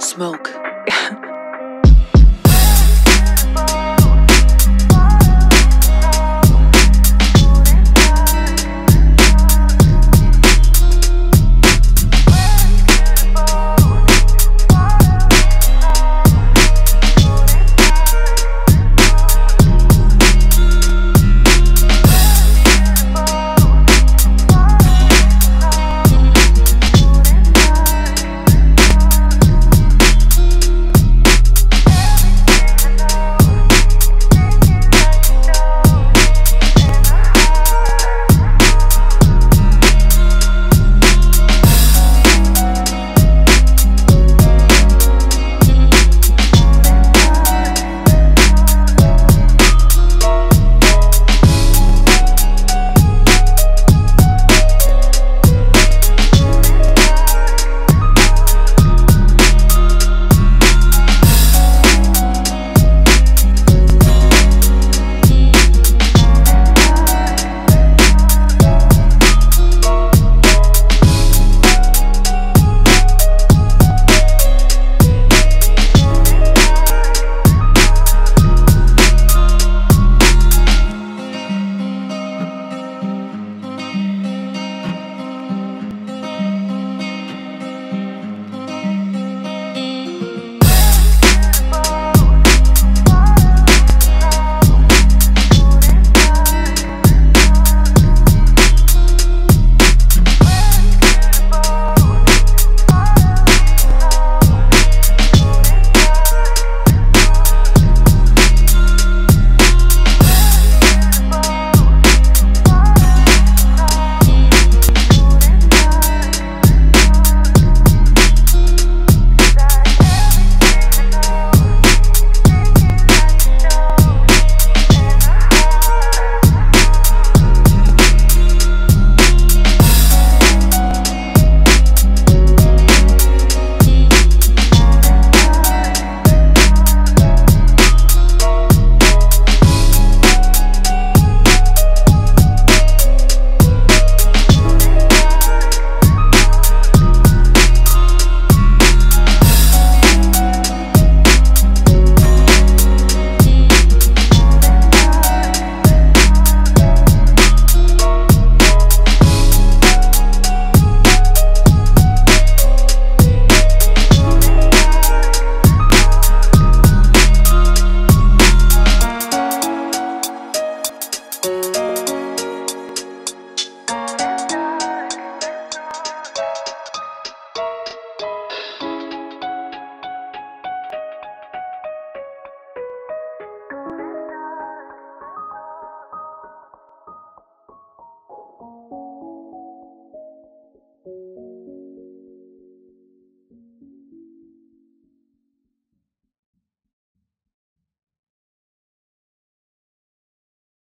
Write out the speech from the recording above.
smoke.